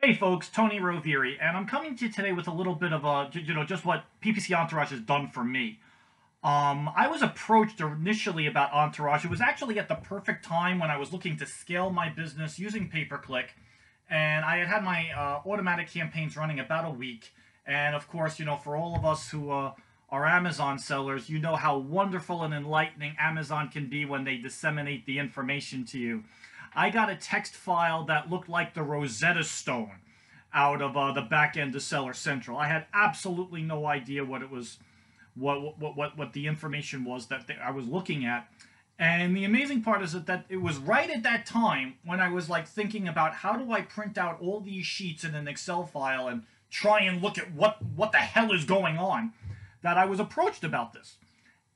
Hey folks, Tony Rovere, and I'm coming to you today with a little bit of a, you know, just what PPC Entourage has done for me. Um, I was approached initially about Entourage. It was actually at the perfect time when I was looking to scale my business using pay-per-click, and I had had my uh, automatic campaigns running about a week. And of course, you know, for all of us who uh, are Amazon sellers, you know how wonderful and enlightening Amazon can be when they disseminate the information to you. I got a text file that looked like the Rosetta Stone out of uh, the back end of Seller Central. I had absolutely no idea what it was, what what what, what the information was that I was looking at. And the amazing part is that, that it was right at that time when I was like thinking about how do I print out all these sheets in an Excel file and try and look at what what the hell is going on that I was approached about this.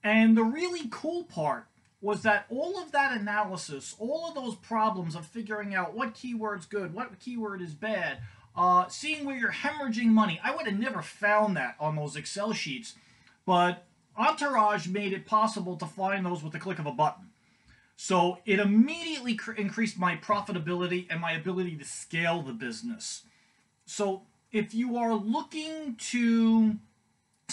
And the really cool part was that all of that analysis, all of those problems of figuring out what keyword's good, what keyword is bad, uh, seeing where you're hemorrhaging money, I would have never found that on those Excel sheets. But Entourage made it possible to find those with the click of a button. So it immediately increased my profitability and my ability to scale the business. So if you are looking to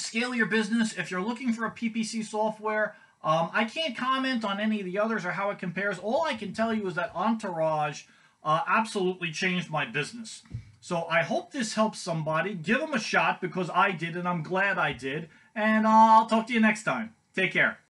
scale your business, if you're looking for a PPC software, um, I can't comment on any of the others or how it compares. All I can tell you is that Entourage uh, absolutely changed my business. So I hope this helps somebody. Give them a shot because I did and I'm glad I did. And uh, I'll talk to you next time. Take care.